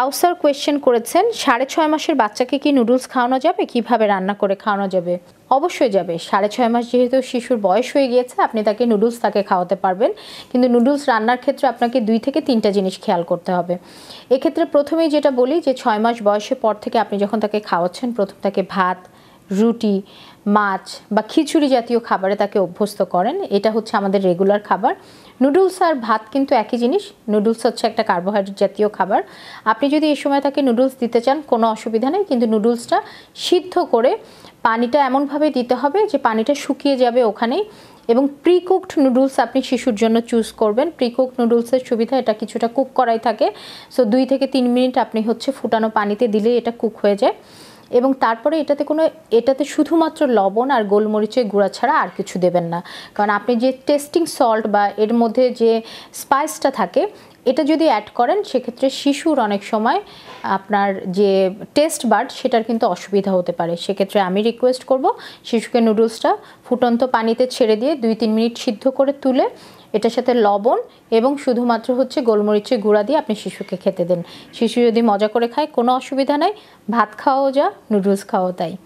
কাউসার question করেছেন, সাড়ে ছয় মাসের বাচ্চাকে কি নুডলস খাওয়ানো যাবে? কীভাবে রান্না করে খাওয়ানো যাবে? অবশ্যই যাবে। সাড়ে ছয় মাস যেহেতু শিশুর বয়স হয়ে গিয়েছে, আপনি তাকে নুডলস তাকে খাওয়াতে পারবেন। কিন্তু নুডলস রান্নার ক্ষেত্রে আপনাকে দুই থেকে তিনটা জিনিস খেয়াল করতে হবে। এক্ষেত্রে প্রথমেই যেটা বলি যে, ছয় মাস বয়সের পর থেকে আপনি যখন তাকে খাওয়াচ্ছেন, প্রথম তাকে ভাত রুটি, মাছ বা খিচুড়ি জাতীয় খাবারে তাকে অভ্যস্ত করেন। এটা হচ্ছে আমাদের রেগুলার খাবার। নুডলস আর ভাত কিন্তু একই জিনিস। নুডলস হচ্ছে একটা কার্বোহাইড্রেট জাতীয় খাবার। আপনি যদি এই সময় তাকে নুডলস দিতে চান, কোনো অসুবিধা নেই। কিন্তু নুডলসটা সিদ্ধ করে পানিটা এমনভাবে দিতে হবে যে পানিটা শুকিয়ে যাবে ওখানেই। এবং প্রি কুকড নুডলস আপনি শিশুর জন্য চুজ করবেন। প্রি কুকড নুডলসের সুবিধা এটা কিছুটা কুক করাই থাকে। সো দুই থেকে তিন মিনিট আপনি হচ্ছে ফুটানো পানিতে দিলেই এটা কুক হয়ে যায়। এবং তারপরে এটাতে কোনো, এটাতে শুধুমাত্র লবণ আর গোলমরিচের গুঁড়া ছাড়া আর কিছু দেবেন না। কারণ আপনি যে টেস্টিং সল্ট বা এর মধ্যে যে স্পাইসটা থাকে, এটা যদি অ্যাড করেন, সেক্ষেত্রে শিশুর অনেক সময় আপনার যে টেস্ট বার্ড সেটার কিন্তু অসুবিধা হতে পারে। সেক্ষেত্রে আমি রিকোয়েস্ট করব শিশুকে নুডলসটা ফুটন্ত পানিতে ছেড়ে দিয়ে দুই তিন মিনিট সিদ্ধ করে তুলে এটার সাথে লবণ এবং শুধুমাত্র হচ্ছে গোলমরিচের গুঁড়া দিয়ে আপনি শিশুকে খেতে দেন। শিশু যদি মজা করে খায়, কোনো অসুবিধা নাই। ভাত খাওয়াও যা, নুডলস খাওয়াও তাই।